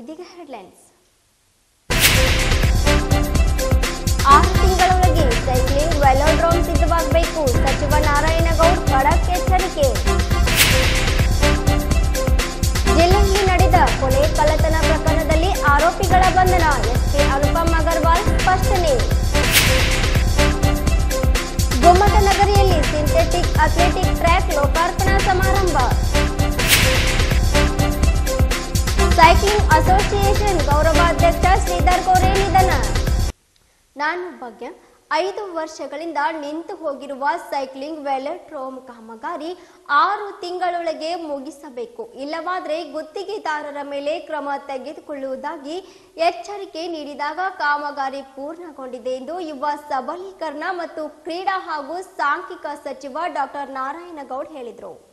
ಇದೀಗ ಹೆಡ್ಲೈನ್ಸ್ ಆರು ತಿಂಗಳೊಳಗೆ ಸೈಕ್ಲಿಂಗ್ ವೆಲೋಡ್ರೋಮ್ ಸಿದ್ಧವಾಗಬೇಕು. ಸಚಿವ ನಾರಾಯಣಗೌಡ್ ಖಡಕ್ ಎಚ್ಚರಿಕೆ. ಜಿಲ್ಲೆಯಲ್ಲಿ ನಡೆದ ಕೊಲೆ ಕಳ್ಳತನ ಪ್ರಕರಣದಲ್ಲಿ ಆರೋಪಿಗಳ ಬಂಧನ. ಎಸ್ಪಿ ಅನುಪಮ್ ಅಗರ್ವಾಲ್ ಸ್ಪಷ್ಟನೆ. ಗೊಮ್ಮಟ ನಗರಿಯಲ್ಲಿ ಸಿಂಥೆಟಿಕ್ ಅಥ್ಲೆಟಿಕ್ ಟ್ರ್ಯಾಕ್ ಲೋಕಾರ್ಪಣಾ ಸಮಾರಂಭ. ಸೈಕ್ಲಿಂಗ್ ಅಸೋಸಿಯೇಷನ್ ಗೌರವಾಧ್ಯಕ್ಷ ಶ್ರೀಧರ್ ಕೋರೆ ನಿಧನ. ನಾನು ಭಾಗ್ಯ. ಐದು ವರ್ಷಗಳಿಂದ ನಿಂತು ಹೋಗಿರುವ ಸೈಕ್ಲಿಂಗ್ ವೆಲಟ್ರೋಮ್ ಕಾಮಗಾರಿ ಆರು ತಿಂಗಳೊಳಗೆ ಮುಗಿಸಬೇಕು. ಇಲ್ಲವಾದರೆ ಗುತ್ತಿಗೆದಾರರ ಮೇಲೆ ಕ್ರಮ ತೆಗೆದುಕೊಳ್ಳುವುದಾಗಿ ಎಚ್ಚರಿಕೆ ನೀಡಿದಾಗ ಕಾಮಗಾರಿ ಪೂರ್ಣಗೊಂಡಿದೆ ಎಂದು ಯುವ ಸಬಲೀಕರಣ ಮತ್ತು ಕ್ರೀಡಾ ಹಾಗೂ ಸಾಂಖ್ಯಿಕ ಸಚಿವ ಡಾಕ್ಟರ್ ನಾರಾಯಣಗೌಡ್ ಹೇಳಿದರು.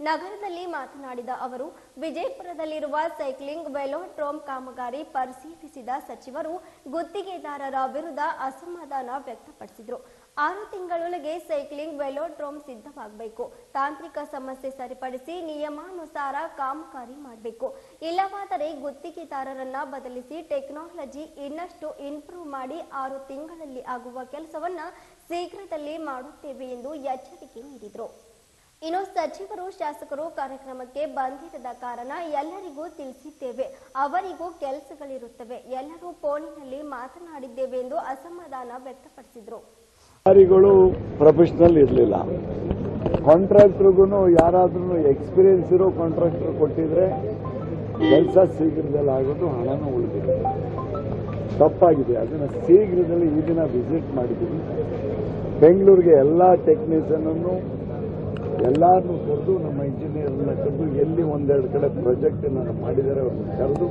ನಗರದಲ್ಲಿ ಮಾತನಾಡಿದ ಅವರು, ವಿಜಯಪುರದಲ್ಲಿರುವ ಸೈಕ್ಲಿಂಗ್ ವೆಲೋಟ್ರೋಮ್ ಕಾಮಗಾರಿ ಪರಿಶೀಲಿಸಿದ ಸಚಿವರು, ಗುತ್ತಿಗೆದಾರರ ವಿರುದ್ಧ ಅಸಮಾಧಾನ ವ್ಯಕ್ತಪಡಿಸಿದರು. ಆರು ತಿಂಗಳೊಳಗೆ ಸೈಕ್ಲಿಂಗ್ ವೆಲೋಡ್ರೋಮ್ ಸಿದ್ಧವಾಗಬೇಕು. ತಾಂತ್ರಿಕ ಸಮಸ್ಯೆ ಸರಿಪಡಿಸಿ ನಿಯಮಾನುಸಾರ ಕಾಮಗಾರಿ ಮಾಡಬೇಕು. ಇಲ್ಲವಾದರೆ ಗುತ್ತಿಗೆದಾರರನ್ನ ಬದಲಿಸಿ ಟೆಕ್ನಾಲಜಿ ಇನ್ನಷ್ಟು ಇಂಪ್ರೂವ್ ಮಾಡಿ ಆರು ತಿಂಗಳಲ್ಲಿ ಆಗುವ ಕೆಲಸವನ್ನ ಶೀಘ್ರದಲ್ಲಿ ಮಾಡುತ್ತೇವೆ ಎಂದು ಎಚ್ಚರಿಕೆ ನೀಡಿದರು. ಇನ್ನು ಸಚಿವರು, ಶಾಸಕರು ಕಾರ್ಯಕ್ರಮಕ್ಕೆ ಬಂದಿರದ ಕಾರಣ ಎಲ್ಲರಿಗೂ ತಿಳಿಸಿದ್ದೇವೆ. ಅವರಿಗೂ ಕೆಲಸಗಳಿರುತ್ತವೆ. ಎಲ್ಲರೂ ಫೋನಿನಲ್ಲಿ ಮಾತನಾಡಿದ್ದೇವೆ ಎಂದು ಅಸಮಾಧಾನ ವ್ಯಕ್ತಪಡಿಸಿದರು. ಅಧಿಕಾರಿಗಳು ಪ್ರೊಫೆಷನಲ್ ಇರಲಿಲ್ಲ. ಕಾಂಟ್ರಾಕ್ಟ್ರಿಗೂ ಯಾರಾದ್ರೂ ಎಕ್ಸ್ಪೀರಿಯನ್ಸ್ ಇರೋ ಕಾಂಟ್ರಾಕ್ಟರ್ ಕೊಟ್ಟಿದ್ರೆ ಕೆಲಸ ಶೀಘ್ರದಲ್ಲಿ ಆಗೋದು, ಹಣನೂ ಉಳಿದಿದೆ. ತಪ್ಪಾಗಿದೆ. ಅದನ್ನು ಶೀಘ್ರದಲ್ಲಿ ಈ ದಿನ ವಿಸಿಟ್ ಮಾಡಿದ್ದೀವಿ. ಬೆಂಗಳೂರಿಗೆ ಎಲ್ಲ ಟೆಕ್ನಿಷಿಯನನ್ನು ಎಲ್ಲರನ್ನೂ ಕರೆದು, ನಮ್ಮ ಇಂಜಿನಿಯರ್ನ ಕರೆದು, ಎಲ್ಲಿ ಒಂದೆರಡು ಕಡೆ ಪ್ರಾಜೆಕ್ಟ್ ನಾನು ಮಾಡಿದರೆ ಅವ್ರನ್ನ ಕರೆದು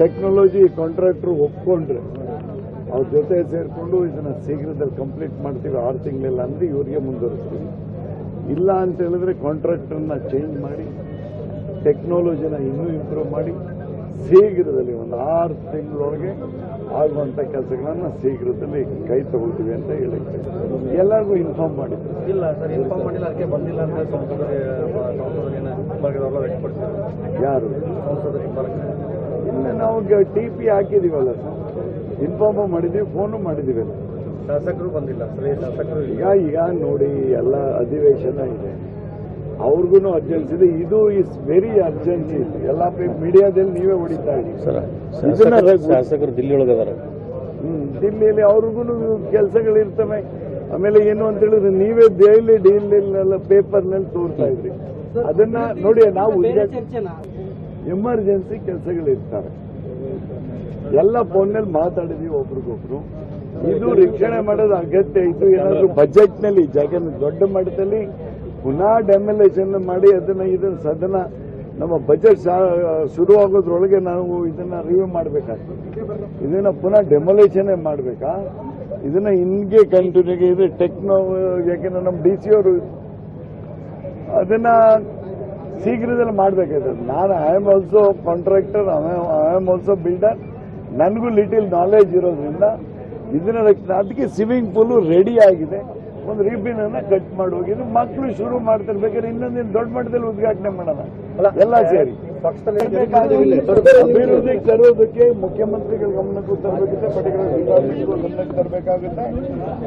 ಟೆಕ್ನಾಲಜಿ ಕಾಂಟ್ರಾಕ್ಟರ್ ಒಪ್ಕೊಂಡ್ರೆ ಅವ್ರ ಜೊತೆ ಸೇರಿಕೊಂಡು ಇದನ್ನ ಶೀಘ್ರದಲ್ಲಿ ಕಂಪ್ಲೀಟ್ ಮಾಡ್ತೀವಿ, ಆರು ತಿಂಗಳಿಲ್ಲ ಅಂದ್ರೆ ಇವ್ರಿಗೆ ಮುಂದುವರಿಸ್ತೀವಿ. ಇಲ್ಲ ಅಂತ ಹೇಳಿದ್ರೆ ಕಾಂಟ್ರಾಕ್ಟರ್ನ ಚೇಂಜ್ ಮಾಡಿ ಟೆಕ್ನಾಲಜಿನ ಇನ್ನೂ ಇಂಪ್ರೂವ್ ಮಾಡಿ ಶೀಘ್ರದಲ್ಲಿ ಒಂದು ಆರು ತಿಂಗಳೊಳಗೆ ಆಗುವಂಥ ಕೆಲಸಗಳನ್ನು ಶೀಘ್ರದಲ್ಲಿ ಕೈ ತಗೊಳ್ತೀವಿ ಅಂತ ಹೇಳಿ ಎಲ್ಲರಿಗೂ ಇನ್ಫಾರ್ಮ್ ಮಾಡಿದ್ರು ಇಲ್ಲ ಸರ್ ಇನ್ಫಾರ್ಮ್ ಮಾಡಿಲ್ಲ ಅದಕ್ಕೆ ಬಂದಿಲ್ಲ ಅಂತ ಸಂಸದರಿಗೆ ಯಾರು? ಇಲ್ಲ ನಾವು ಟಿ ಪಿ ಹಾಕಿದೀವಲ್ಲ ಸರ್. ಇನ್ಫಾರ್ಮ್ ಮಾಡಿದೀವಿ ಫೋನು ಮಾಡಿದ್ದೀವಿ ಶಾಸಕರು ಬಂದಿಲ್ಲ ಸರ್ ಶಾಸಕರು ಈಗ ಈಗ ನೋಡಿ ಎಲ್ಲ ಅಧಿವೇಶನ ಇದೆ. ಅವ್ರಿಗೂ ಅರ್ಜೆನ್ಸಿ ಇದೆ ಇದು ಇಸ್ ವೆರಿ ಅರ್ಜೆನ್ಸಿ ಎಲ್ಲ ಮೀಡಿಯಾದಲ್ಲಿ ನೀವೇ ಹೊಡಿತಾ ಇದ್ದೀವಿ ರಗ್- ಶಾಸಕರು ದಿಲ್ಲಿ ಒಳಗದಾರ ಹ್ಮ್, ದಿಲ್ಲಿಯಲ್ಲಿ ಅವ್ರಿಗೂ ಕೆಲಸಗಳಿರ್ತವೆ ಆಮೇಲೆ ಏನು ಅಂತ ಹೇಳಿದ್ರೆ ನೀವೇ ಡೈಲಿ ಡೈಲಿ ಪೇಪರ್ನಲ್ಲಿ ತೋರ್ತಾ ಇದ್ರಿ. ಅದನ್ನ ನೋಡಿ ನಾವು ಎಮರ್ಜೆನ್ಸಿ ಕೆಲಸಗಳಿರ್ತಾರೆ ಎಲ್ಲ ಫೋನ್ನಲ್ಲಿ ಮಾತಾಡಿದೀವಿ ಒಬ್ರಿಗೊಬ್ರು. ಇದು ರಕ್ಷಣೆ ಮಾಡೋದು ಅಗತ್ಯ ಇದು ಏನಾದ್ರು ಬಜೆಟ್ನಲ್ಲಿ ಜಾಗ ದೊಡ್ಡ ಮಟ್ಟದಲ್ಲಿ ಪುನಃ ಡೆಮೊಲೇಷನ್ ಮಾಡಿ ಅದನ್ನ ಇದನ್ನ ಸದನ ನಮ್ಮ ಬಜೆಟ್ ಶುರುವಾಗೋದ್ರೊಳಗೆ ನಾವು ಇದನ್ನ ರಿವ್ಯೂ ಮಾಡಬೇಕಾಗ್ತದೆ. ಇದನ್ನ ಪುನಃ ಡೆಮೊಲೇಷನ್ ಮಾಡಬೇಕಾ? ಇದನ್ನ ಹಿಂಗೆ ಕಂಟಿನ್ಯೂ ಇದೆ. ಟೆಕ್ನೋ ಯಾಕೆಂದ್ರೆ ನಮ್ಮ ಡಿ ಸಿ ಅವರು ಅದನ್ನ ಶೀಘ್ರದಲ್ಲಿ ಮಾಡಬೇಕಾಗ್ತದೆ ನಾನು I am also contractor I am also builder ನನಗೂ ಲಿಟಿಲ್ ನಾಲೆಜ್ ಇರೋದ್ರಿಂದ ಇದನ್ನ ಅದಕ್ಕೆ ಸ್ವಿಮ್ಮಿಂಗ್ ಪೂಲು ರೆಡಿ ಆಗಿದೆ. ಒಂದು ರಿಬಿನ್ ಅನ್ನ ಕಟ್ ಮಾಡಿ. ಹೋಗಿದ್ದು ಮಕ್ಕಳು ಶುರು ಮಾಡ್ತಿರ್ಬೇಕಾದ್ರೆ ಇನ್ನೊಂದಿನ ದೊಡ್ಡ ಮಟ್ಟದಲ್ಲಿ ಉದ್ಘಾಟನೆ ಮಾಡೋಣ. ಎಲ್ಲ ಸೇರಿ. ಅಭಿವೃದ್ಧಿ ತರೋದಕ್ಕೆ ಮುಖ್ಯಮಂತ್ರಿಗಳ ಗಮನಕ್ಕೂ ತರಬೇಕಿದೆ ಪರ್ಟಿಕ್ಯುಲರ್ ಗಮನಕ್ಕೆ ತರಬೇಕಾಗುತ್ತೆ.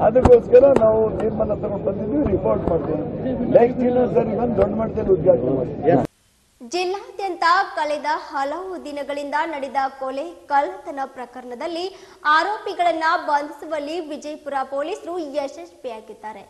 ಅದಕ್ಕೋಸ್ಕರ ನಾವು ತೀರ್ಮಾನ ತಗೊಂಡು ಬಂದಿದ್ವಿ ರಿಪೋರ್ಟ್ ಮಾಡ್ತೀವಿ. ನೆಕ್ಸ್ಟ್ ಇನ್ನೊಂದ್ಸರಿ ಬಂದು ದೊಡ್ಡ ಮಟ್ಟದಲ್ಲಿ ಉದ್ಘಾಟನೆ ಮಾಡ್ತೀವಿ. ಜಿಲ್ಲಾದ್ಯಂತ ಕಳೆದ ಹಲವು ದಿನಗಳಿಂದ ನಡೆದ ಕೊಲೆ ಕಳ್ಳತನ ಪ್ರಕರಣದಲ್ಲಿ ಆರೋಪಿಗಳನ್ನ ಬಂಧಿಸುವಲ್ಲಿ ವಿಜಯಪುರ ಪೊಲೀಸರು ಯಶಸ್ವಿಯಾಗಿದ್ದಾರೆ.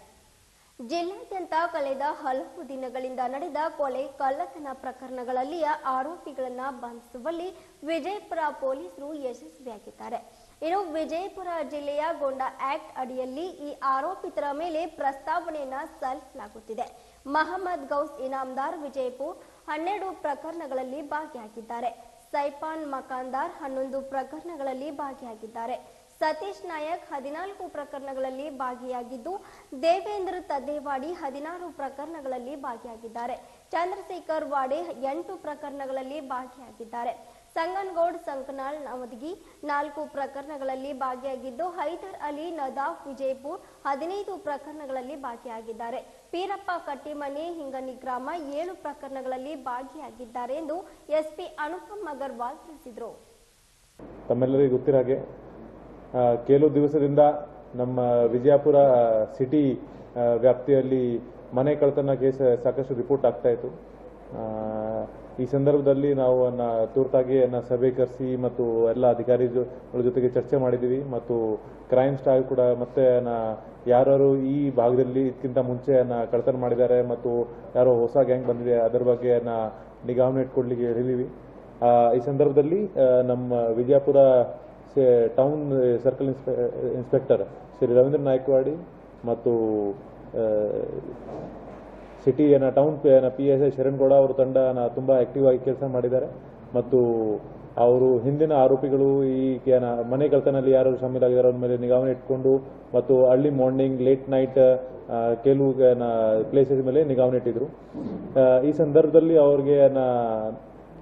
ಜಿಲ್ಲಾದ್ಯಂತ ಕಳೆದ ಹಲವು ದಿನಗಳಿಂದ ನಡೆದ ಕೊಲೆ ಕಳ್ಳತನ ಪ್ರಕರಣಗಳಲ್ಲಿಯ ಆರೋಪಿಗಳನ್ನ ಬಂಧಿಸುವಲ್ಲಿ ವಿಜಯಪುರ ಪೊಲೀಸರು ಯಶಸ್ವಿಯಾಗಿದ್ದಾರೆ. ಇನ್ನು ವಿಜಯಪುರ ಜಿಲ್ಲೆಯ ಗೊಂಡ ಆಕ್ಟ್ ಅಡಿಯಲ್ಲಿ ಈ ಆರೋಪಿತರ ಮೇಲೆ ಪ್ರಸ್ತಾವನೆಯನ್ನ ಸಲ್ಲಿಸಲಾಗುತ್ತಿದೆ. ಮಹಮ್ಮದ್ ಗೌಸ್ ಇನಾಮದಾರ್ ವಿಜಯಪುರ್ ಹನ್ನೆರಡು ಪ್ರಕರಣಗಳಲ್ಲಿ ಭಾಗಿಯಾಗಿದ್ದಾರೆ. ಸೈಪಾನ್ ಮಕಾಂದಾರ್ ಹನ್ನೊಂದು ಪ್ರಕರಣಗಳಲ್ಲಿ ಭಾಗಿಯಾಗಿದ್ದಾರೆ. ಸತೀಶ್ ನಾಯಕ್ ಹದಿನಾಲ್ಕು ಪ್ರಕರಣಗಳಲ್ಲಿ ಭಾಗಿಯಾಗಿದ್ದು, ದೇವೇಂದ್ರ ತದ್ದೇವಾಡಿ ಹದಿನಾರು ಪ್ರಕರಣಗಳಲ್ಲಿ ಭಾಗಿಯಾಗಿದ್ದಾರೆ. ಚಂದ್ರಶೇಖರ್ ವಾಡೆ ಎಂಟು ಪ್ರಕರಣಗಳಲ್ಲಿ ಭಾಗಿಯಾಗಿದ್ದಾರೆ. ಸಂಗನಗೌಡ್ ಸಂಕನಾಳ್ ನವದಗಿ ನಾಲ್ಕು ಪ್ರಕರಣಗಳಲ್ಲಿ ಭಾಗಿಯಾಗಿದ್ದು, ಹೈದರ್ ಅಲಿ, ನದಾಫ್, ವಿಜಯಪುರ್ ಹದಿನೈದು ಪ್ರಕರಣಗಳಲ್ಲಿ ಭಾಗಿಯಾಗಿದ್ದಾರೆ. ಪೀರಪ್ಪ ಕಟ್ಟಿಮನೆ, ಹಿಂಗನಿ ಗ್ರಾಮ ಏಳು ಪ್ರಕರಣಗಳಲ್ಲಿ ಭಾಗಿಯಾಗಿದ್ದಾರೆ ಎಂದು ಎಸ್ಪಿ ಅನುಪಮ್ ಅಗರ್ವಾಲ್ ತಿಳಿಸಿದರು. ತಮ್ಮೆಲ್ಲರಿಗೂ ಗೊತ್ತಿರೋ ಹಾಗೆ ಕೆಲವು ದಿವಸದಿಂದ ನಮ್ಮ ವಿಜಯಪುರ ಸಿಟಿ ವ್ಯಾಪ್ತಿಯಲ್ಲಿ ಮನೆ ಕಳ್ತನ ಕೇಸ್ ಸಾಕಷ್ಟು ರಿಪೋರ್ಟ್ ಆಗ್ತಾ ಇತ್ತು. ಈ ಸಂದರ್ಭದಲ್ಲಿ ನಾವು ತುರ್ತಾಗಿ ಸಭೆ ಕರೆಸಿ ಮತ್ತು ಎಲ್ಲ ಅಧಿಕಾರಿಗಳ ಜೊತೆಗೆ ಚರ್ಚೆ ಮಾಡಿದ್ದೀವಿ ಮತ್ತು ಕ್ರೈಮ್ ಸ್ಟಾಫ್ ಕೂಡ ಮತ್ತೆ ಯಾರು ಈ ಭಾಗದಲ್ಲಿ ಇದಕ್ಕಿಂತ ಮುಂಚೆ ಕಳ್ತನ ಮಾಡಿದ್ದಾರೆ ಮತ್ತು ಯಾರೋ ಹೊಸ ಗ್ಯಾಂಗ್ ಬಂದಿದೆ ಅದರ ಬಗ್ಗೆ ನಿಗಾವಣೆ ಇಟ್ಕೊಡ್ಲಿಕ್ಕೆ ಹೇಳಿದೀವಿ ಈ ಸಂದರ್ಭದಲ್ಲಿ ನಮ್ಮ ವಿಜಯಪುರ ಟೌನ್ ಸರ್ಕಲ್ ಇನ್ಸ್ಪೆ ಇನ್ಸ್ಪೆಕ್ಟರ್ ಶ್ರೀ ರವೀಂದ್ರ ನಾಯ್ಕವಾಡಿ ಮತ್ತು ಸಿಟಿ ಏನ town P S I Sharangouda ಅವರ ತಂಡ ತುಂಬ ಆಕ್ಟಿವ್ ಆಗಿ ಕೆಲಸ ಮಾಡಿದ್ದಾರೆ. ಮತ್ತು ಅವರು ಹಿಂದಿನ ಆರೋಪಿಗಳು ಈ ಮನೆ ಕೆಲಸನಲ್ಲಿ ಯಾರು ಶಾಮೀಲಾಗಿದ್ದಾರೆ ಅವ್ರ ಮೇಲೆ ನಿಗಾವಣೆ ಇಟ್ಕೊಂಡು ಮತ್ತು ಅರ್ಲಿ ಮಾರ್ನಿಂಗ್ ಲೇಟ್ ನೈಟ್ ಕೆಲವು ಪ್ಲೇಸಸ್ ಮೇಲೆ ನಿಗಾವಣೆ ಇಟ್ಟಿದ್ರು. ಈ ಸಂದರ್ಭದಲ್ಲಿ ಅವ್ರಿಗೆ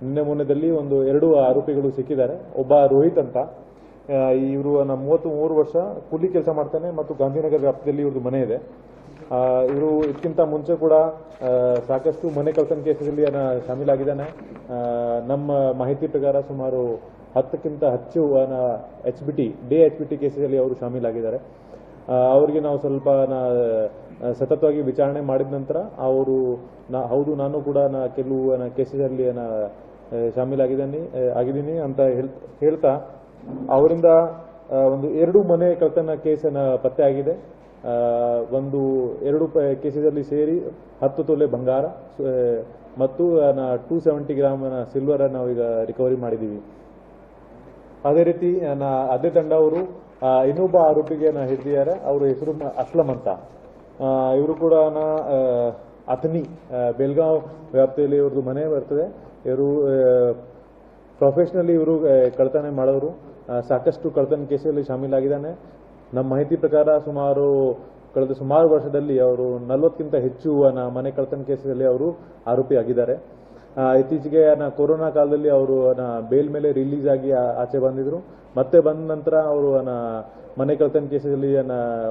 ನಿನ್ನೆ ಮೊನ್ನೆದಲ್ಲಿ ಒಂದು ಎರಡು ಆರೋಪಿಗಳು ಸಿಕ್ಕಿದ್ದಾರೆ. ಒಬ್ಬ ರೋಹಿತ್ ಅಂತ. ಇವರು ಮೂವತ್ತು ಮೂರು ವರ್ಷ ಕೂಲಿ ಕೆಲಸ ಮಾಡ್ತಾನೆ ಮತ್ತು ಗಾಂಧಿನಗರ ವ್ಯಾಪ್ತಿಯಲ್ಲಿ ಇವ್ರದ್ದು ಮನೆ ಇದೆ. ಇವರು ಇದಕ್ಕಿಂತ ಮುಂಚೆ ಕೂಡ ಸಾಕಷ್ಟು ಮನೆ ಕಳ್ತನ ಕೇಸಲ್ಲಿ ಶಾಮೀಲಾಗಿದ್ದಾನೆ. ನಮ್ಮ ಮಾಹಿತಿ ಪ್ರಕಾರ ಸುಮಾರು ಹತ್ತಕ್ಕಿಂತ ಹೆಚ್ಚು H B T day H B T ಕೇಸಲ್ಲಿ ಅವರು ಶಾಮೀಲಾಗಿದ್ದಾರೆ. ಅವರಿಗೆ ನಾವು ಸ್ವಲ್ಪ ಸತತವಾಗಿ ವಿಚಾರಣೆ ಮಾಡಿದ ನಂತರ ಅವರು ನಾ, ಹೌದು, ನಾನು ಕೂಡ ಕೆಲವು ಕೇಸಲ್ಲಿ ಶಾಮೀಲಾಗಿದ್ದೀನಿ ಆಗಿದ್ದೀನಿ ಅಂತ ಹೇಳ್- ಹೇಳ್ತಾ ಅವರಿಂದ ಒಂದು ಎರಡು ಮನೆ ಕಳ್ತನ ಕೇಸನ್ನು ಪತ್ತೆ ಆಗಿದೆ. ಒಂದು ಎರಡು ಕೇಸಲ್ಲಿ ಸೇರಿ ಹತ್ತು ತೊಲೆ ಬಂಗಾರ ಮತ್ತು ಟೂ ಸೆವೆಂಟಿ ಗ್ರಾಮ್ ಸಿಲ್ವರ್ ನಾವೀಗ ರಿಕವರಿ ಮಾಡಿದ್ದೀವಿ ಅದೇ ರೀತಿ ಅದೇ ತಂಡ ಅವರು ಇನ್ನೊಬ್ಬ ಆರೋಪಿಗೆ ಹಿಡಿದಿದ್ದಾರೆ. ಅವರ ಹೆಸರು ಅಸ್ಲಂ ಅಂತ. ಇವರು ಕೂಡ ಅಥನಿ ಬೆಲ್ಗಾವ್ ವ್ಯಾಪ್ತಿಯಲ್ಲಿ ಇವ್ರದ್ದು ಮನೆ ಬರ್ತದೆ. ಇವರು ಪ್ರೊಫೆಷನಲಿ ಇವರು ಕಳ್ತನೆ ಮಾಡೋರು. ಸಾಕಷ್ಟು ಕಳ್ತನ ಕೇಸಲ್ಲಿ ಶಾಮೀಲಾಗಿದ್ದಾನೆ. ನಮ್ಮ ಮಾಹಿತಿ ಪ್ರಕಾರ ಸುಮಾರು, ಕಳೆದ ಸುಮಾರು ವರ್ಷದಲ್ಲಿ ಅವರು ನಲವತ್ತಕ್ಕಿಂತ ಹೆಚ್ಚು ಮನೆ ಕಳ್ತನ ಕೇಸಲ್ಲಿ ಅವರು ಆರೋಪಿಯಾಗಿದ್ದಾರೆ. ಇತ್ತೀಚೆಗೆ ಕೊರೋನಾ ಕಾಲದಲ್ಲಿ ಅವರು ಬೇಲ್ ಮೇಲೆ ರಿಲೀಸ್ ಆಗಿ ಆಚೆ ಬಂದಿದ್ರು. ಮತ್ತೆ ಬಂದ ನಂತರ ಅವರು ಮನೆ ಕಳ್ತನ ಕೇಸಲ್ಲಿ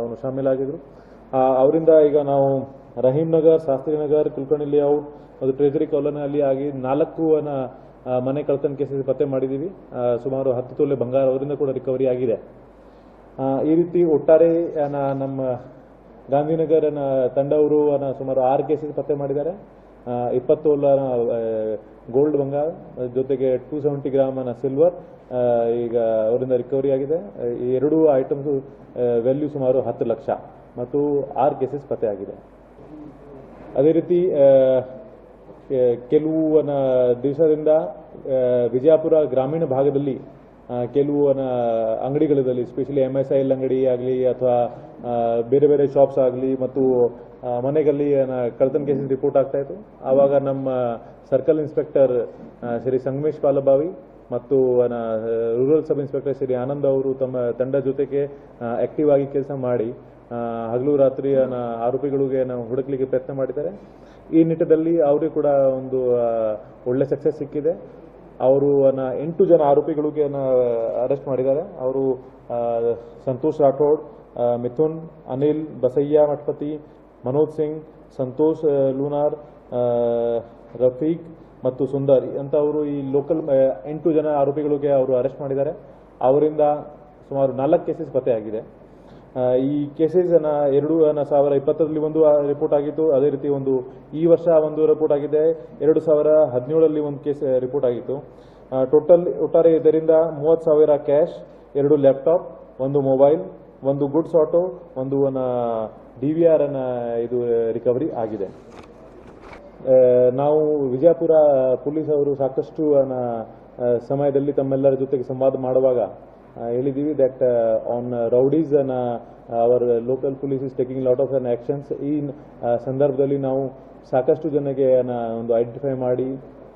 ಅವನು ಶಾಮೀಲಾಗಿದ್ರು. ಅವರಿಂದ ಈಗ ನಾವು ರಹೀಂ ನಗರ್, ಶಾಸ್ತ್ರಿ ನಗರ್ ಕುಲಕರ್ಣಿ ಲೇಔಟ್ ಮತ್ತು ಟ್ರೆಜರಿ ಕಾಲೋನಿಯಲ್ಲಿ ಆಗಿ ನಾಲ್ಕು ಮನೆ ಕಳ್ತನ ಕೇಸಲ್ಲಿ ಪತ್ತೆ ಮಾಡಿದ್ದೀವಿ. ಸುಮಾರು ಹತ್ತು ತೊಲೆ ಬಂಗಾರ ಅವರಿಂದ ಕೂಡ ರಿಕವರಿ ಆಗಿದೆ. ಈ ರೀತಿ ಒಟ್ಟಾರೆ ನಮ್ಮ ಗಾಂಧಿನಗರ ತಂಡವರು ಸುಮಾರು ಆರು ಕೇಸಸ್ ಪತ್ತೆ ಮಾಡಿದ್ದಾರೆ. ಇಪ್ಪತ್ತು ಗೋಲ್ಡ್ ಬಂಗಾರ, ಜೊತೆಗೆ ಟೂ ಸೆವೆಂಟಿ ಗ್ರಾಮ್ ಸಿಲ್ವರ್ ಈಗ ಅವರಿಂದ ರಿಕವರಿ ಆಗಿದೆ. ಈ ಎರಡೂ ಐಟಮ್ಸ್ ವ್ಯಾಲ್ಯೂ ಸುಮಾರು ಹತ್ತು ಲಕ್ಷ ಮತ್ತು ಆರು ಕೇಸಸ್ ಪತ್ತೆ ಆಗಿದೆ. ಅದೇ ರೀತಿ ಕೆಲವು ದಿವಸದಿಂದ ವಿಜಯಪುರ ಗ್ರಾಮೀಣ ಭಾಗದಲ್ಲಿ ಕೆಲವು ಅಂಗಡಿಗಳಲ್ಲಿ specially M S I L ಅಂಗಡಿ ಆಗಲಿ ಅಥವಾ ಬೇರೆ ಬೇರೆ ಶಾಪ್ಸ್ ಆಗಲಿ ಮತ್ತು ಮನೆಗಲ್ಲಿ ಕಳ್ತನ ಕೇಸಸ್ ರಿಪೋರ್ಟ್ ಆಗ್ತಾ ಇತ್ತು. ಆವಾಗ ನಮ್ಮ ಸರ್ಕಲ್ ಇನ್ಸ್ಪೆಕ್ಟರ್ ಶ್ರೀ ಸಂಗಮೇಶ್ ಪಾಲಬಾವಿ ಮತ್ತು rural sub inspector Shri Anand ಅವರು ತಮ್ಮ ತಂಡ ಜೊತೆಗೆ ಆಕ್ಟಿವ್ ಆಗಿ ಕೆಲಸ ಮಾಡಿ ಹಗಲು ರಾತ್ರಿ ಆರೋಪಿಗಳಿಗೆ ನಾವು ಹುಡುಕ್ಲಿಕ್ಕೆ ಪ್ರಯತ್ನ ಮಾಡಿದ್ದಾರೆ. ಈ ನಿಟ್ಟಿನಲ್ಲಿ ಅವರಿಗೆ ಕೂಡ ಒಂದು ಒಳ್ಳೆ ಸಕ್ಸಸ್ ಸಿಕ್ಕಿದೆ. ಅವರು ಎಂಟು ಜನ ಆರೋಪಿಗಳಿಗೆ ಅರೆಸ್ಟ್ ಮಾಡಿದ್ದಾರೆ. ಅವರು ಸಂತೋಷ್ ರಾಠೋಡ್ ಮಿಥುನ್, ಅನಿಲ್, ಬಸಯ್ಯ ಮಠಪತಿ ಮನೋಜ್ ಸಿಂಗ್, ಸಂತೋಷ್ ಲೂನಾರ್ ರಫೀಕ್ ಮತ್ತು ಸುಂದರ್ ಅಂತವರು ಈ ಲೋಕಲ್ ಎಂಟು ಜನ ಆರೋಪಿಗಳಿಗೆ ಅವರು ಅರೆಸ್ಟ್ ಮಾಡಿದ್ದಾರೆ. ಅವರಿಂದ ಸುಮಾರು ನಾಲ್ಕು ಕೇಸಸ್ ಪತ್ತೆಯಾಗಿದೆ. ಈ ಕೇಸಸ್ ಅನ್ನ ಎರಡು ಸಾವಿರ ಇಪ್ಪತ್ತರಲ್ಲಿ ಒಂದು ರಿಪೋರ್ಟ್ ಆಗಿತ್ತು. ಅದೇ ರೀತಿ ಒಂದು ಈ ವರ್ಷ ಒಂದು ರಿಪೋರ್ಟ್ ಆಗಿದೆ. ಎರಡು ಸಾವಿರ ಹದಿನೇಳರಲ್ಲಿ ಒಂದು ಕೇಸ್ ರಿಪೋರ್ಟ್ ಆಗಿತ್ತು. ಟೋಟಲ್ ಒಟ್ಟಾರೆ ಇದರಿಂದ ಮೂವತ್ತು ಸಾವಿರ ಕ್ಯಾಶ್ ಎರಡು ಲ್ಯಾಪ್ಟಾಪ್ ಒಂದು ಮೊಬೈಲ್ ಒಂದು ಗುಡ್ಸ್ ಆಟೋ ಒಂದು ಡಿ ವಿ ಆರ್ ಅನ್ನ ಇದು ರಿಕವರಿ ಆಗಿದೆ. ನಾವು ವಿಜಯಪುರ ಪೊಲೀಸ್ ಅವರು ಸಾಕಷ್ಟು ಸಮಯದಲ್ಲಿ ತಮ್ಮೆಲ್ಲರ ಜೊತೆಗೆ ಸಂವಾದ ಮಾಡುವಾಗ ಹೇಳಿದ್ದೀವಿ that on rowdies our local police is taking lot of an actions ಈ ಸಂದರ್ಭದಲ್ಲಿ ನಾವು ಸಾಕಷ್ಟು ಜನಕ್ಕೆ ಒಂದು ಐಡೆಂಟಿಫೈ ಮಾಡಿ,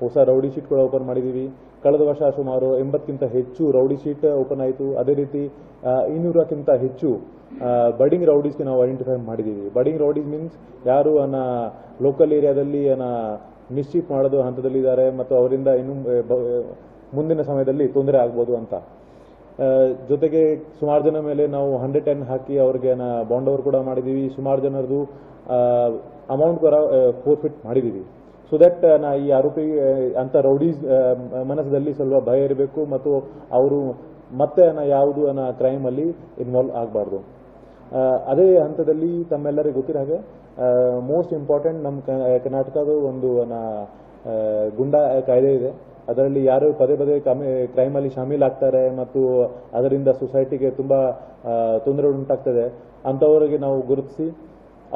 ಹೊಸ ರೌಡಿ ಶೀಟ್ಗಳು ಓಪನ್ ಮಾಡಿದ್ದೀವಿ. ಕಳೆದ ವರ್ಷ ಸುಮಾರು ಎಂಬತ್ತಕ್ಕಿಂತ ಹೆಚ್ಚು ರೌಡಿ ಶೀಟ್ ಓಪನ್ ಆಯಿತು. ಅದೇ ರೀತಿ ಇನ್ನೂರಕ್ಕಿಂತ ಹೆಚ್ಚು ಬಡಿಂಗ್ ರೌಡೀಸ್ಗೆ ನಾವು ಐಡೆಂಟಿಫೈ ಮಾಡಿದ್ದೀವಿ. ಬಡಿಂಗ್ ರೌಡೀಸ್ ಮೀನ್ಸ್ ಯಾರು ಅನ್ನ ಲೋಕಲ್ ಏರಿಯಾದಲ್ಲಿ ಅನ್ನ ಮಿಸ್ಚೀಫ್ ಮಾಡೋದು ಹಂತದಲ್ಲಿದ್ದಾರೆ ಮತ್ತು ಅವರಿಂದ ಇನ್ನು ಮುಂದಿನ ಸಮಯದಲ್ಲಿ ತೊಂದರೆ ಆಗ್ಬೋದು ಅಂತ. ಜೊತೆಗೆ ಸುಮಾರು ಜನ ಮೇಲೆ ನಾವು ಹಂಡ್ರೆಡ್ ಟೆನ್ ಹಾಕಿ ಅವ್ರಿಗೆ ಬಾಂಡ್ ಓವರ್ ಕೂಡ ಮಾಡಿದ್ದೀವಿ ಸುಮಾರು ಜನರದು ಅಮೌಂಟ್ ಕೂಡ ಫೋರ್ಫಿಟ್ ಮಾಡಿದ್ದೀವಿ ಸೊ ದಟ್ ನಾ ಈ ಆರೋಪಿ ಅಂತ ರೌಡೀಸ್ ಮನಸ್ಸಲ್ಲಿ ಸ್ವಲ್ಪ ಭಯ ಇರಬೇಕು ಮತ್ತು ಅವರು ಮತ್ತೆ ನಾ ಯಾವುದು ಅನ್ನೋ ಕ್ರೈಮ್ ಅಲ್ಲಿ ಇನ್ವಾಲ್ವ್ ಆಗಬಾರ್ದು. ಅದೇ ಹಂತದಲ್ಲಿ ತಮ್ಮೆಲ್ಲರಿಗೂ ಗೊತ್ತಿರೋ ಹಾಗೆ ಮೋಸ್ಟ್ ಇಂಪಾರ್ಟೆಂಟ್ ನಮ್ಮ ಕರ್ನಾಟಕದ ಒಂದು ಗುಂಡಾ ಕಾಯ್ದೆ ಇದೆ. ಅದರಲ್ಲಿ ಯಾರು ಪದೇ ಪದೇ ಕ್ರೈಮ್ ಅಲ್ಲಿ ಶಾಮೀಲಾಗ್ತಾರೆ ಮತ್ತು ಅದರಿಂದ ಸೊಸೈಟಿಗೆ ತುಂಬಾ ತೊಂದರೆ ಉಂಟಾಗ್ತದೆ. ಅಂಥವರಿಗೆ ನಾವು ಗುರುತಿಸಿ,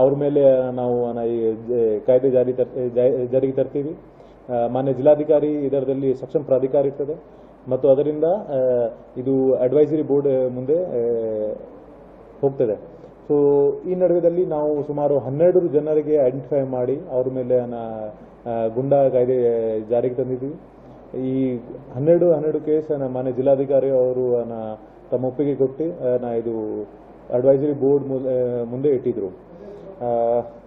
ಅವ್ರ ಮೇಲೆ ನಾವು ಈ ಕಾಯ್ದೆ ಜಾರಿ ಜಾರಿಗೆ ತರ್ತೀವಿ. ಮಾನ್ಯ ಜಿಲ್ಲಾಧಿಕಾರಿ ಇದರದಲ್ಲಿ ಸಕ್ಷಮ ಪ್ರಾಧಿಕಾರ ಇರ್ತದೆ. ಮತ್ತು ಅದರಿಂದ ಇದು ಅಡ್ವೈಸರಿ ಬೋರ್ಡ್ ಮುಂದೆ ಹೋಗ್ತದೆ. ಸೊ ಈ ನಡುವೆದಲ್ಲಿ ನಾವು ಸುಮಾರು ಹನ್ನೆರಡು ಜನರಿಗೆ ಐಡೆಂಟಿಫೈ ಮಾಡಿ, ಅವ್ರ ಮೇಲೆ ಗುಂಡಾ ಕಾಯ್ದೆ ಜಾರಿಗೆ ತಂದಿದ್ದೀವಿ. ಈ ಹನ್ನೆರಡು ಹನ್ನೆರಡು ಕೇಸ್ ನಮ್ಮ ಮಾನ್ಯ ಜಿಲ್ಲಾಧಿಕಾರಿ ಅವರು ತಮ್ಮ ಒಪ್ಪಿಗೆ ಕೊಟ್ಟು ನಾ ಇದು ಅಡ್ವೈಸರಿ ಬೋರ್ಡ್ ಮುಂದೆ ಇಟ್ಟಿದ್ರು.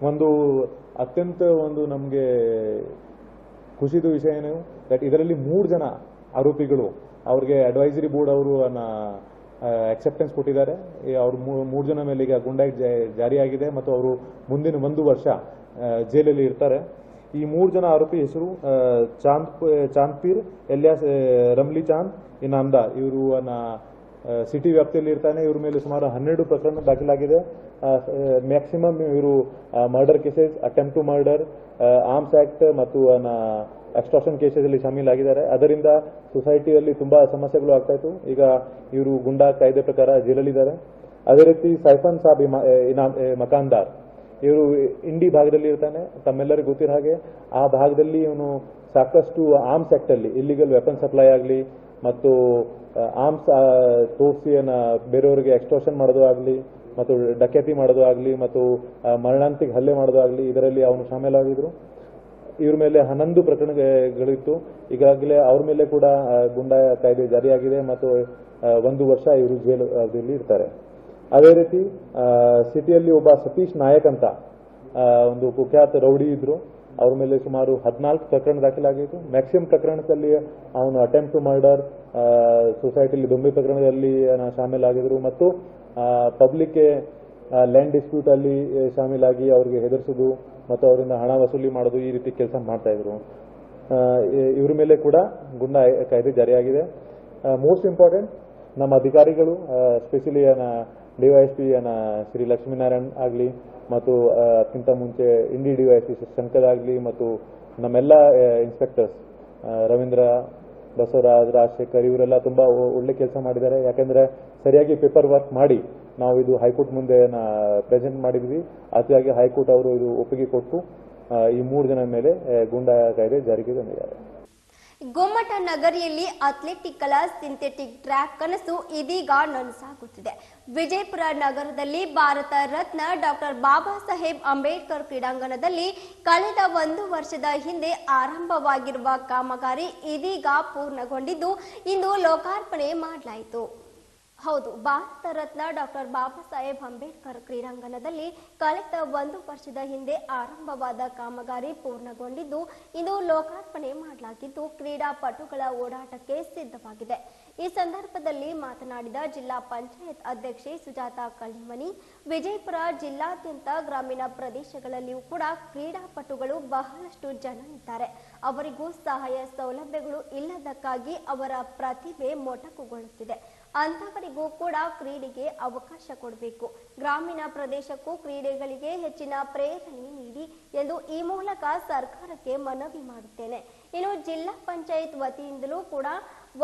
ಒಂದು ಅತ್ಯಂತ ಒಂದು ನಮಗೆ ಖುಷಿದ ವಿಷಯ ಏನು ದಟ್ ಇದರಲ್ಲಿ ಮೂರು ಜನ ಆರೋಪಿಗಳು, ಅವ್ರಿಗೆ ಅಡ್ವೈಸರಿ ಬೋರ್ಡ್ ಅವರು ಅಕ್ಸೆಪ್ಟೆನ್ಸ್ ಕೊಟ್ಟಿದ್ದಾರೆ. ಅವರು ಮೂರು ಜನ ಮೇಲೆ ಈಗ ಗುಂಡಾಗಿ ಜಾರಿಯಾಗಿದೆ ಮತ್ತು ಅವರು ಮುಂದಿನ ಒಂದು ವರ್ಷ ಜೈಲಲ್ಲಿ ಇರ್ತಾರೆ. ಈ ಮೂರು ಜನ ಆರೋಪಿ ಹೆಸರು ಚಾಂದ್ ಚಾಂದ್ಪೀರ್, ಎಲ್ಯಾಸ್ ರಮ್ಲಿ ಚಾಂದ್ ಇನಾಮ್ದಾರ್ ಇವರು ಸಿಟಿ ವ್ಯಾಪ್ತಿಯಲ್ಲಿ ಇರ್ತಾನೆ. ಇವ್ರ ಮೇಲೆ ಸುಮಾರು ಹನ್ನೆರಡು ಪ್ರಕರಣ ದಾಖಲಾಗಿದೆ. ಮ್ಯಾಕ್ಸಿಮಮ್ ಇವರು murder cases attempt to murder arms act ಮತ್ತು ಎಕ್ಸ್ಟ್ರಾಕ್ಷನ್ ಕೇಸಸ್ ಅಲ್ಲಿ ಶಾಮೀಲಾಗಿದ್ದಾರೆ. ಅದರಿಂದ ಸೊಸೈಟಿಯಲ್ಲಿ ತುಂಬಾ ಸಮಸ್ಯೆಗಳು ಆಗ್ತಾ ಇತ್ತು. ಈಗ ಇವರು ಗುಂಡಾ ಕಾಯ್ದೆ ಪ್ರಕಾರ ಜೈಲಲ್ಲಿದ್ದಾರೆ. ಅದೇ ರೀತಿ ಸೈಫನ್ ಸಾಬ್ ಇಮಾ- ಇನಾಮ್ ಮಕಾನ್ದಾರ್ ಇವರು ಇಂಡಿ ಭಾಗದಲ್ಲಿ ಇರ್ತಾನೆ, ತಮ್ಮೆಲ್ಲರಿಗೂ ಗೊತ್ತಿರೋ ಹಾಗೆ. ಆ ಭಾಗದಲ್ಲಿ ಇವನು ಸಾಕಷ್ಟು ಆರ್ಮ್ಸ್ ಅಲ್ಲಿ ಇಲ್ಲಿಗಲ್ ವೆಪನ್ ಸಪ್ಲೈ ಆಗಲಿ, ಮತ್ತು ಆರ್ಮ್ಸ್ ತೋರಿಸಿ ಬೇರೆಯವರಿಗೆ ಎಕ್ಸ್ಟೋಷನ್ ಮಾಡೋದು ಆಗಲಿ, ಮತ್ತು ಡಕೇತಿ ಮಾಡೋದು ಆಗಲಿ, ಮತ್ತು ಮರಣಾಂತಿಗೆ ಹಲ್ಲೆ ಮಾಡೋದು ಆಗಲಿ, ಇದರಲ್ಲಿ ಅವನು ಶಾಮೀಲಾಗಿದ್ರು. ಇವ್ರ ಮೇಲೆ ಹನ್ನೊಂದು ಪ್ರಕರಣಗಳಿತ್ತು. ಈಗಾಗಲೇ ಅವ್ರ ಮೇಲೆ ಕೂಡ ಗುಂಡಾ ಕಾಯ್ದೆ ಜಾರಿಯಾಗಿದೆ, ಮತ್ತು ಒಂದು ವರ್ಷ ಇವರು ಜೈಲು ಅವಧಿಯಲ್ಲಿ ಇರ್ತಾರೆ. ಅದೇ ರೀತಿ ಸಿಟಿಯಲ್ಲಿ ಒಬ್ಬ ಸತೀಶ್ ನಾಯಕ್ ಅಂತ ಒಂದು ಕುಖ್ಯಾತ ರೌಡಿ ಇದ್ರು. ಅವ್ರ ಮೇಲೆ ಸುಮಾರು ಹದಿನಾಲ್ಕು ಪ್ರಕರಣ ದಾಖಲಾಗಿತ್ತು. ಮ್ಯಾಕ್ಸಿಮಮ್ ಪ್ರಕರಣದಲ್ಲಿ ಅವನು ಅಟೆಂಪ್ಟ್ ಟು ಮರ್ಡರ್ ಸೊಸೈಟಿಲಿ ದೊಂಬಿ ಪ್ರಕರಣದಲ್ಲಿ ಶಾಮೀಲಾಗಿದ್ರು. ಮತ್ತು ಪಬ್ಲಿಕ್ ಲ್ಯಾಂಡ್ ಡಿಸ್ಪ್ಯೂಟ್ ಅಲ್ಲಿ ಶಾಮೀಲಾಗಿ ಅವ್ರಿಗೆ ಹೆದರಿಸೋದು ಮತ್ತು ಅವರಿಂದ ಹಣ ವಸೂಲಿ ಮಾಡೋದು ಈ ರೀತಿ ಕೆಲಸ ಮಾಡ್ತಾ ಇದ್ರು. ಇವ್ರ ಮೇಲೆ ಕೂಡ ಗುಂಡ ಕಾಯ್ದೆ ಜಾರಿಯಾಗಿದೆ. ಮೋಸ್ಟ್ ಇಂಪಾರ್ಟೆಂಟ್ ನಮ್ಮ ಅಧಿಕಾರಿಗಳು ಸ್ಪೆಷಲಿ ಡಿವೈಎಸ್ಪಿ ಶ್ರೀ ಲಕ್ಷ್ಮೀನಾರಾಯಣ್ ಆಗಲಿ ಮತ್ತು ಅದಕ್ಕಿಂತ ಮುಂಚೆ ಇಂಡಿ ಡಿವೈಎಸ್ಪಿ ಶಂಕರ್ ಆಗಲಿ ಮತ್ತು ನಮ್ಮೆಲ್ಲ ಇನ್ಸ್ಪೆಕ್ಟರ್ಸ್ ರವೀಂದ್ರ, ಬಸವರಾಜ್, ರಾಜಶೇಖರ್, ಇವರೆಲ್ಲ ತುಂಬಾ ಒಳ್ಳೆ ಕೆಲಸ ಮಾಡಿದ್ದಾರೆ. ಯಾಕಂದ್ರೆ ಸರಿಯಾಗಿ ಪೇಪರ್ ವರ್ಕ್ ಮಾಡಿ ನಾವು ಇದು ಹೈಕೋರ್ಟ್ ಮುಂದೆ ಪ್ರೆಸೆಂಟ್ ಮಾಡಿದ್ವಿ. ಅತಿಯಾಗಿ ಹೈಕೋರ್ಟ್ ಅವರು ಇದು ಒಪ್ಪಿಗೆ ಕೊಟ್ಟು ಈ ಮೂರು ಜನ ಮೇಲೆ ಗೂಂಡಾ ಕಾಯ್ದೆ ಜಾರಿಗೆ ತಂದಿದ್ದಾರೆ. ಗೊಮ್ಮಟ ನಗರಿಯಲ್ಲಿ ಅಥ್ಲೆಟಿಕ್ ಕಲಾ ಸಿಂಥೆಟಿಕ್ ಟ್ರ್ಯಾಕ್ ಕನಸು ಇದೀಗ ನನಸಾಗುತ್ತಿದೆ. ವಿಜಯಪುರ ನಗರದಲ್ಲಿ ಭಾರತ ರತ್ನ ಡಾಕ್ಟರ್ ಬಾಬಾ ಸಾಹೇಬ್ ಅಂಬೇಡ್ಕರ್ ಕ್ರೀಡಾಂಗಣದಲ್ಲಿ ಕಳೆದ ಒಂದು ವರ್ಷದ ಹಿಂದೆ ಆರಂಭವಾಗಿರುವ ಕಾಮಗಾರಿ ಇದೀಗ ಪೂರ್ಣಗೊಂಡಿದ್ದು ಇಂದು ಲೋಕಾರ್ಪಣೆ ಮಾಡಲಾಯಿತು. ಹೌದು ಭಾರತ ರತ್ನ ಡಾಕ್ಟರ್ ಬಾಬಾ ಸಾಹೇಬ್ ಅಂಬೇಡ್ಕರ್ ಕ್ರೀಡಾಂಗಣದಲ್ಲಿ ಕಳೆದ ಒಂದು ವರ್ಷದ ಹಿಂದೆ ಆರಂಭವಾದ ಕಾಮಗಾರಿ ಪೂರ್ಣಗೊಂಡಿದ್ದು, ಇಂದು ಲೋಕಾರ್ಪಣೆ ಮಾಡಲಾಗಿದ್ದು, ಕ್ರೀಡಾಪಟುಗಳ ಓಡಾಟಕ್ಕೆ ಸಿದ್ಧವಾಗಿದೆ. ಈ ಸಂದರ್ಭದಲ್ಲಿ ಮಾತನಾಡಿದ ಜಿಲ್ಲಾ ಪಂಚಾಯತ್ ಅಧ್ಯಕ್ಷೆ ಸುಜಾತ ಕಳಿಮನಿ, ವಿಜಯಪುರ ಜಿಲ್ಲಾದ್ಯಂತ ಗ್ರಾಮೀಣ ಪ್ರದೇಶಗಳಲ್ಲಿಯೂ ಕೂಡ ಕ್ರೀಡಾಪಟುಗಳು ಬಹಳಷ್ಟು ಜನ ಇದ್ದಾರೆ. ಅವರಿಗೂ ಸಹಾಯ ಸೌಲಭ್ಯಗಳು ಇಲ್ಲದಕ್ಕಾಗಿ ಅವರ ಪ್ರತಿಭೆ ಮೊಟಕುಗೊಳ್ಳುತ್ತಿದೆ. ಅಂತವರಿಗೂ ಕೂಡ ಕ್ರೀಡೆಗೆ ಅವಕಾಶ ಕೊಡಬೇಕು. ಗ್ರಾಮೀಣ ಪ್ರದೇಶಕ್ಕೂ ಕ್ರೀಡೆಗಳಿಗೆ ಹೆಚ್ಚಿನ ಪ್ರೇರಣೆ ನೀಡಿ ಎಂದು ಈ ಮೂಲಕ ಸರ್ಕಾರಕ್ಕೆ ಮನವಿ ಮಾಡುತ್ತೇನೆ. ಇನ್ನು ಜಿಲ್ಲಾ ಪಂಚಾಯತ್ ವತಿಯಿಂದಲೂ ಕೂಡ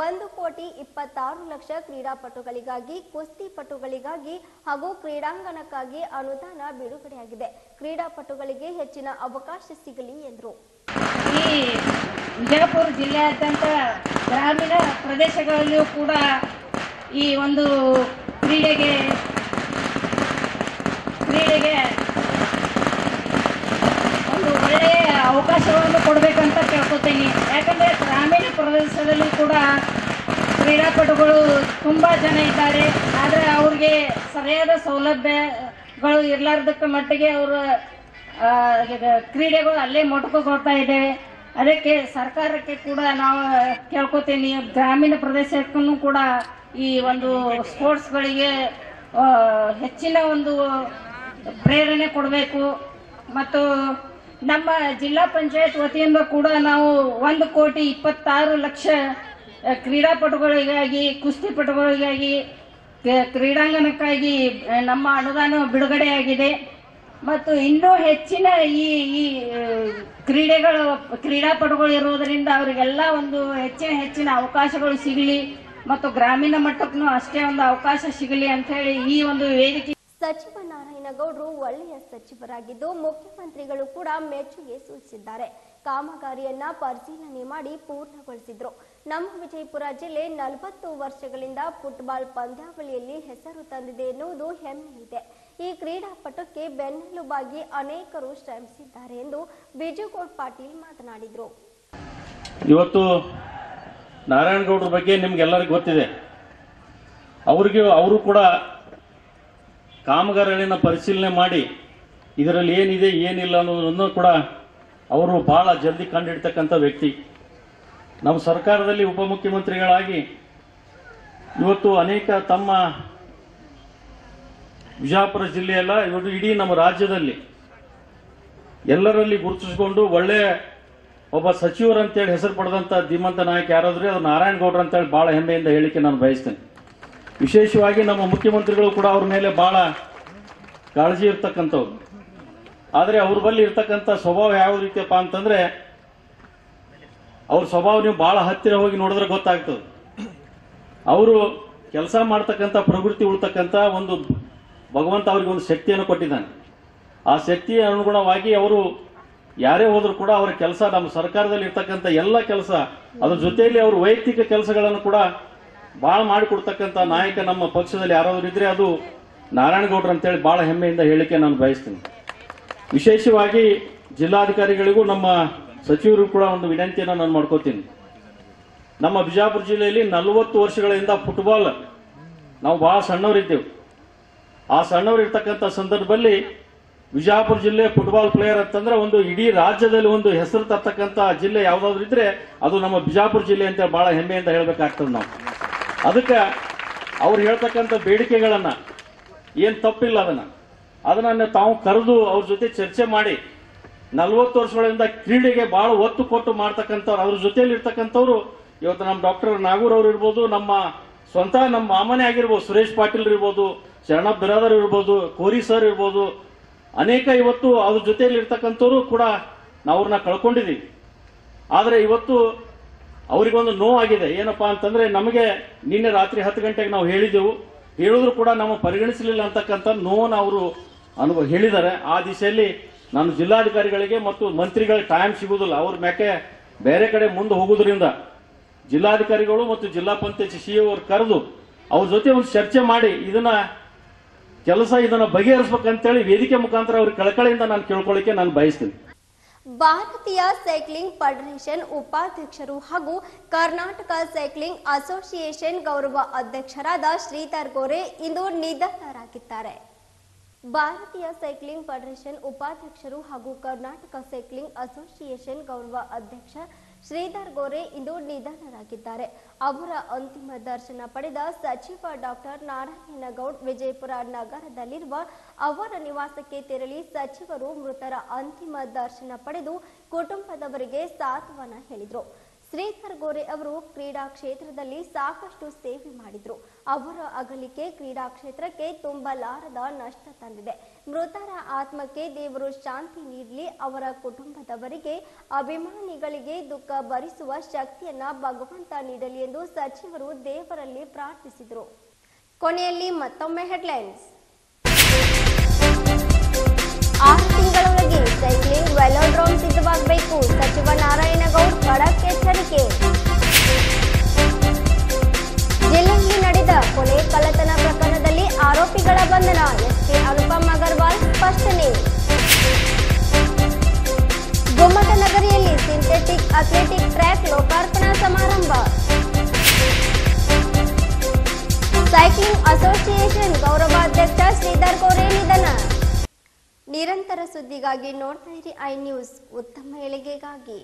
ಒಂದು ಕೋಟಿ ಇಪ್ಪತ್ತಾರು ಲಕ್ಷ ಕ್ರೀಡಾಪಟುಗಳಿಗಾಗಿ, ಕುಸ್ತಿಪಟುಗಳಿಗಾಗಿ ಹಾಗೂ ಕ್ರೀಡಾಂಗಣಕ್ಕಾಗಿ ಅನುದಾನ ಬಿಡುಗಡೆಯಾಗಿದೆ. ಕ್ರೀಡಾಪಟುಗಳಿಗೆ ಹೆಚ್ಚಿನ ಅವಕಾಶ ಸಿಗಲಿ ಎಂದರು. ಈ ವಿಜಯಪುರ ಜಿಲ್ಲೆಯಾದ್ಯಂತ ಗ್ರಾಮೀಣ ಪ್ರದೇಶಗಳಲ್ಲಿಯೂ ಕೂಡ ಈ ಒಂದು ಕ್ರೀಡೆಗೆ ಕ್ರೀಡೆಗೆ ಒಂದು ಒಳ್ಳೆಯ ಅವಕಾಶವನ್ನು ಕೊಡಬೇಕಂತ ಕೇಳ್ಕೊತೀನಿ. ಯಾಕಂದರೆ ಗ್ರಾಮೀಣ ಪ್ರದೇಶದಲ್ಲಿ ಕೂಡ ಕ್ರೀಡಾಪಟುಗಳು ತುಂಬ ಜನ ಇದ್ದಾರೆ. ಆದರೆ ಅವ್ರಿಗೆ ಸರಿಯಾದ ಸೌಲಭ್ಯಗಳು ಇರಲಾರ್ದಕ್ಕ ಮಟ್ಟಿಗೆ ಅವರು ಕ್ರೀಡೆಗಳು ಅಲ್ಲೇ ಮೊಟಕುಗೊಳ್ತಾ ಇದೆ. ಅದಕ್ಕೆ ಸರ್ಕಾರಕ್ಕೆ ಕೂಡ ನಾವು ಕೇಳ್ಕೊತೀನಿ. ಗ್ರಾಮೀಣ ಪ್ರದೇಶಕ್ಕೂ ಕೂಡ ಈ ಒಂದು ಸ್ಪೋರ್ಟ್ಸ್ಗಳಿಗೆ ಹೆಚ್ಚಿನ ಒಂದು ಪ್ರೇರಣೆ ಕೊಡಬೇಕು. ಮತ್ತು ನಮ್ಮ ಜಿಲ್ಲಾ ಪಂಚಾಯತ್ ವತಿಯಿಂದ ಕೂಡ ನಾವು ಒಂದು ಕೋಟಿ ಇಪ್ಪತ್ತಾರು ಲಕ್ಷ ಕ್ರೀಡಾಪಟುಗಳಿಗಾಗಿ ಕುಸ್ತಿಪಟುಗಳಿಗಾಗಿ ಕ್ರೀಡಾಂಗಣಕ್ಕಾಗಿ ನಮ್ಮ ಅನುದಾನ ಬಿಡುಗಡೆಯಾಗಿದೆ. ಮತ್ತು ಇನ್ನೂ ಹೆಚ್ಚಿನ ಈ ಈ ಕ್ರೀಡೆಗಳು, ಕ್ರೀಡಾಪಟುಗಳು ಇರುವುದರಿಂದ ಅವರಿಗೆಲ್ಲ ಒಂದು ಹೆಚ್ಚಿನ ಹೆಚ್ಚಿನ ಅವಕಾಶಗಳು ಸಿಗಲಿ. ಮತ್ತು ಗ್ರಾಮೀಣ ಮಟ್ಟಕ್ಕೂ ಅಷ್ಟೇ ಒಂದು ಅವಕಾಶ ಸಿಗಲಿ ಅಂತ ಹೇಳಿ ಈ ಒಂದು ವೇದಿಕೆ ಸಚಿವ ನಾರಾಯಣಗೌಡರು ಒಳ್ಳೆಯ ಸಚಿವರಾಗಿದ್ದು ಮುಖ್ಯಮಂತ್ರಿಗಳು ಕೂಡ ಮೆಚ್ಚುಗೆ ಸೂಚಿಸಿದ್ದಾರೆ. ಕಾಮಗಾರಿಯನ್ನ ಪರಿಶೀಲನೆ ಮಾಡಿ ಪೂರ್ಣಗೊಳಿಸಿದ್ರು. ನಮ್ಮ ವಿಜಯಪುರ ಜಿಲ್ಲೆ ನಲವತ್ತು ವರ್ಷಗಳಿಂದ ಫುಟ್ಬಾಲ್ ಪಂದ್ಯಾವಳಿಯಲ್ಲಿ ಹೆಸರು ತಂದಿದೆ ಎನ್ನುವುದು ಹೆಮ್ಮೆ ಇದೆ ಈ ಕ್ರೀಡಾಪಟುಕ್ಕೆ ಬೆನ್ನೆಲುಬಾಗಿ ಅನೇಕರು ಶ್ರಮಿಸಿದ್ದಾರೆ ಎಂದು ಬಿಜುಗೌಡ್ ಪಾಟೀಲ್ ಮಾತನಾಡಿದರು. ಇವತ್ತು ನಾರಾಯಣಗೌಡ್ರ ಬಗ್ಗೆ ನಿಮ್ಗೆಲ್ಲರಿಗೂ ಗೊತ್ತಿದೆ. ಅವ್ರಿಗೆ, ಅವರು ಕೂಡ ಕಾಮಗಾರಿಗಳನ್ನ ಪರಿಶೀಲನೆ ಮಾಡಿ ಇದರಲ್ಲಿ ಏನಿದೆ, ಏನಿಲ್ಲ ಅನ್ನೋದನ್ನು ಕೂಡ ಅವರು ಬಹಳ ಜಲ್ದಿ ಕಂಡುಹಿಡ್ತಕ್ಕಂಥ ವ್ಯಕ್ತಿ. ನಮ್ಮ ಸರ್ಕಾರದಲ್ಲಿ ಉಪಮುಖ್ಯಮಂತ್ರಿಗಳಾಗಿ ಇವತ್ತು ಅನೇಕ ತಮ್ಮ ವಿಜಾಪುರ ಜಿಲ್ಲೆಯಲ್ಲ, ಇವತ್ತು ಇಡೀ ನಮ್ಮ ರಾಜ್ಯದಲ್ಲಿ ಎಲ್ಲರಲ್ಲಿ ಗುರುತಿಸಿಕೊಂಡು ಒಳ್ಳೆ ಒಬ್ಬ ಸಚಿವರಂತೇಳಿ ಹೆಸರು ಪಡೆದಂತ ಧೀಮಂತ ನಾಯಕ ಯಾರಾದ್ರೂ ಅದು ನಾರಾಯಣ ಗೌಡ್ರ ಅಂತೇಳಿ ಬಹಳ ಹೆಮ್ಮೆಯಿಂದ ಹೇಳಿಕೆ ನಾನು ಬಯಸ್ತೇನೆ. ವಿಶೇಷವಾಗಿ ನಮ್ಮ ಮುಖ್ಯಮಂತ್ರಿಗಳು ಕೂಡ ಅವ್ರ ಮೇಲೆ ಬಹಳ ಕಾಳಜಿ ಇರ್ತಕ್ಕಂಥವ್ರು. ಆದರೆ ಅವ್ರ ಬಳಿ ಇರ್ತಕ್ಕಂಥ ಸ್ವಭಾವ ಯಾವ ರೀತಿಯಪ್ಪ ಅಂತಂದ್ರೆ, ಅವ್ರ ಸ್ವಭಾವ ನೀವು ಬಹಳ ಹತ್ತಿರ ಹೋಗಿ ನೋಡಿದ್ರೆ ಗೊತ್ತಾಗ್ತದೆ. ಅವರು ಕೆಲಸ ಮಾಡ್ತಕ್ಕಂಥ ಪ್ರವೃತ್ತಿ ಉಳ್ತಕ್ಕಂಥ ಒಂದು ಭಗವಂತ ಅವರಿಗೆ ಒಂದು ಶಕ್ತಿಯನ್ನು ಕೊಟ್ಟಿದ್ದಾನೆ. ಆ ಶಕ್ತಿಯ ಅನುಗುಣವಾಗಿ ಅವರು ಯಾರೇ ಹೋದ್ರು ಕೂಡ ಅವರ ಕೆಲಸ ನಮ್ಮ ಸರ್ಕಾರದಲ್ಲಿ ಇರ್ತಕ್ಕಂಥ ಎಲ್ಲ ಕೆಲಸ, ಅದ್ರ ಜೊತೆಯಲ್ಲಿ ಅವರು ವೈಯಕ್ತಿಕ ಕೆಲಸಗಳನ್ನು ಕೂಡ ಬಹಳ ಮಾಡಿಕೊಡ್ತಕ್ಕಂಥ ನಾಯಕ ನಮ್ಮ ಪಕ್ಷದಲ್ಲಿ ಯಾರಾದ್ರೂ ಇದ್ರೆ ಅದು ನಾರಾಯಣಗೌಡ್ರು ಅಂತೇಳಿ ಬಹಳ ಹೆಮ್ಮೆಯಿಂದ ಹೇಳಿಕೆ ನಾನು ಬಯಸ್ತೀನಿ. ವಿಶೇಷವಾಗಿ ಜಿಲ್ಲಾಧಿಕಾರಿಗಳಿಗೂ ನಮ್ಮ ಸಚಿವರು ಕೂಡ ಒಂದು ವಿನಂತಿಯನ್ನು ನಾನು ಮಾಡ್ಕೋತೀನಿ. ನಮ್ಮ ಬಿಜಾಪುರ ಜಿಲ್ಲೆಯಲ್ಲಿ ನಲವತ್ತು ವರ್ಷಗಳಿಂದ ಫುಟ್ಬಾಲ್ ನಾವು ಬಹಳ ಸಣ್ಣವರಿದ್ದೆವು. ಆ ಸಣ್ಣವರಿರ್ತಕ್ಕಂಥ ಸಂದರ್ಭದಲ್ಲಿ ವಿಜಯಪುರ ಜಿಲ್ಲೆ ಫುಟ್ಬಾಲ್ ಪ್ಲೇಯರ್ ಅಂತಂದ್ರೆ ಒಂದು ಇಡೀ ರಾಜ್ಯದಲ್ಲಿ ಒಂದು ಹೆಸರು ತರ್ತಕ್ಕಂಥ ಜಿಲ್ಲೆ ಯಾವ್ದಾದ್ರು ಇದ್ರೆ ಅದು ನಮ್ಮ ಬಿಜಾಪುರ ಜಿಲ್ಲೆ ಅಂತ ಬಹಳ ಹೆಮ್ಮೆಯಿಂದ ಹೇಳ್ಬೇಕಾಗ್ತದೆ ನಾವು. ಅದಕ್ಕೆ ಅವ್ರು ಹೇಳ್ತಕ್ಕಂಥ ಬೇಡಿಕೆಗಳನ್ನ, ಏನ್ ತಪ್ಪಿಲ್ಲ ಅದನ್ನ. ಅದನ್ನ ತಾವು ಕರೆದು ಅವ್ರ ಜೊತೆ ಚರ್ಚೆ ಮಾಡಿ, ನಲವತ್ತು ವರ್ಷಗಳಿಂದ ಕ್ರೀಡೆಗೆ ಬಹಳ ಒತ್ತು ಕೊಟ್ಟು ಮಾಡ್ತಕ್ಕಂಥವ್ರು, ಅವ್ರ ಜೊತೆಯಲ್ಲಿ ಇರ್ತಕ್ಕಂಥವ್ರು, ಇವತ್ತು ನಮ್ಮ ಡಾಕ್ಟರ್ ನಾಗೂರ್ ಅವ್ರು ಇರ್ಬೋದು, ನಮ್ಮ ಸ್ವಂತ ನಮ್ಮ ಮಾಮನೆ ಆಗಿರ್ಬೋದು, ಸುರೇಶ್ ಪಾಟೀಲ್ ಇರ್ಬೋದು ಶರಣ ಬಿರಾದರ್ ಇರ್ಬೋದು, ಕೋರಿ ಸರ್ ಇರ್ಬೋದು ಅನೇಕ ಇವತ್ತು ಅವ್ರ ಜೊತೆಯಲ್ಲಿ ಇರ್ತಕ್ಕಂಥವ್ರು ಕೂಡ ನಾವು ಅವ್ರನ್ನ ಕಳ್ಕೊಂಡಿದ್ದೀವಿ ಆದರೆ ಇವತ್ತು ಅವರಿಗೊಂದು ನೋವಾಗಿದೆ ಏನಪ್ಪಾ ಅಂತಂದ್ರೆ ನಮಗೆ ನಿನ್ನೆ ರಾತ್ರಿ ಹತ್ತು ಗಂಟೆಗೆ ನಾವು ಹೇಳಿದೆವು ಹೇಳಿದ್ರು ಕೂಡ ನಾವು ಪರಿಗಣಿಸಲಿಲ್ಲ ಅಂತಕ್ಕಂಥ ನೋವನ್ನು ಅವರು ಅನುಭವ ಹೇಳಿದ್ದಾರೆ. ಆ ದಿಶೆಯಲ್ಲಿ ನಾನು ಜಿಲ್ಲಾಧಿಕಾರಿಗಳಿಗೆ ಮತ್ತು ಮಂತ್ರಿಗಳಿಗೆ ಟೈಮ್ ಸಿಗುವುದಿಲ್ಲ ಅವ್ರ ಮ್ಯಾಕೆ ಬೇರೆ ಕಡೆ ಮುಂದೆ ಹೋಗೋದ್ರಿಂದ ಜಿಲ್ಲಾಧಿಕಾರಿಗಳು ಮತ್ತು ಜಿಲ್ಲಾ ಪಂಚಾಯತ್ ಸಿ ಅವರು ಕರೆದು ಅವ್ರ ಜೊತೆ ಒಂದು ಚರ್ಚೆ ಮಾಡಿ ಇದನ್ನ ಕೆಲಸ ಇದನ್ನ ಬಗೆಹರಿಸಬೇಕಂತೇಳಿ ವೇದಿಕೆ ಮುಖಾಂತರ ಅವ್ರ ಕಳಕಳಿಯಿಂದ ನಾನು ಕೇಳ್ಕೊಳ್ಳಿಕ್ಕೆ ನಾನು ಬಯಸ್ತೀನಿ. ಭಾರತೀಯ ಸೈಕ್ಲಿಂಗ್ ಫೆಡರೇಷನ್ ಉಪಾಧ್ಯಕ್ಷರು ಹಾಗೂ ಕರ್ನಾಟಕ ಸೈಕ್ಲಿಂಗ್ ಅಸೋಸಿಯೇಷನ್ ಗೌರವ ಅಧ್ಯಕ್ಷರಾದ ಶ್ರೀಧರ್ ಗೋರೆ ಇಂದು ನಿಧನರಾಗಿದ್ದಾರೆ. ಭಾರತೀಯ ಸೈಕ್ಲಿಂಗ್ ಫೆಡರೇಷನ್ ಉಪಾಧ್ಯಕ್ಷರು ಹಾಗೂ ಕರ್ನಾಟಕ ಸೈಕ್ಲಿಂಗ್ ಅಸೋಸಿಯೇಷನ್ ಗೌರವ ಅಧ್ಯಕ್ಷ ಶ್ರೀಧರ್ ಗೋರೆ ಇಂದು ನಿಧನರಾಗಿದ್ದಾರೆ. ಅವರ ಅಂತಿಮ ದರ್ಶನ ಪಡೆದ ಸಚಿವ ಡಾಕ್ಟರ್ ನಾರಾಯಣಗೌಡ್ ವಿಜಯಪುರ ನಗರದಲ್ಲಿರುವ ಅವರ ನಿವಾಸಕ್ಕೆ ತೆರಳಿ ಸಚಿವರು ಮೃತರ ಅಂತಿಮ ದರ್ಶನ ಪಡೆದು ಕುಟುಂಬದವರಿಗೆ ಸಾಂತ್ವನ ಹೇಳಿದರು. ಶ್ರೀಧರ್ ಗೋರೆ ಅವರು ಕ್ರೀಡಾ ಕ್ಷೇತ್ರದಲ್ಲಿ ಸಾಕಷ್ಟು ಸೇವೆ ಮಾಡಿದ್ರು. ಅವರ ಅಗಲಿಕೆ ಕ್ರೀಡಾ ಕ್ಷೇತ್ರಕ್ಕೆ ತುಂಬಲಾರದ ನಷ್ಟ ತಂದಿದೆ. ಮೃತರ ಆತ್ಮಕ್ಕೆ ದೇವರು ಶಾಂತಿ ನೀಡಲಿ, ಅವರ ಕುಟುಂಬದವರಿಗೆ ಅಭಿಮಾನಿಗಳಿಗೆ ದುಃಖ ಭರಿಸುವ ಶಕ್ತಿಯನ್ನ ಭಗವಂತ ನೀಡಲಿ ಎಂದು ಸಚಿವರು ದೇವರಲ್ಲಿ ಪ್ರಾರ್ಥಿಸಿದರು. ಕೊನೆಯಲ್ಲಿ ಮತ್ತೊಮ್ಮೆ ಹೆಡ್ಲೈನ್ಸ್. ಆರು ತಿಂಗಳೊಳಗೆ ಸೈಕ್ಲಿಂಗ್ ವೆಲೋಡ್ರೋಮ್ ಸಿದ್ಧವಾಗಬೇಕು. ಸಚಿವ ನಾರಾಯಣಗೌಡ್ ಖಡಕ್ ಎಚ್ಚರಿಕೆ. ನಡೆದ ಕೊಲೆ ಕಳ್ಳತನ ಪ್ರಕರಣದಲ್ಲಿ ಆರೋಪಿಗಳ ಬಂಧನ. ಎಸ್ಪಿ ಅನುಪಮ್ ಅಗರ್ವಾಲ್ ಸ್ಪಷ್ಟನೆ ಗೊಮ್ಮಟನಗರಿಯಲ್ಲಿ ಸಿಂಥೆಟಿಕ್ ಅಥ್ಲೆಟಿಕ್ ಟ್ರ್ಯಾಕ್ ಲೋಕಾರ್ಪಣಾ ಸಮಾರಂಭ. ಸೈಕ್ಲಿಂಗ್ ಅಸೋಸಿಯೇಷನ್ ಗೌರವಾಧ್ಯಕ್ಷ ಶ್ರೀಧರ್ ಕೋರೆ ನಿಧನ. ನಿರಂತರ ಸುದ್ದಿಗಾಗಿ ನೋಡ್ತಾ ಇರಿ ಐ ನ್ಯೂಸ್. ಉತ್ತಮ ಏಳಿಗೆಗಾಗಿ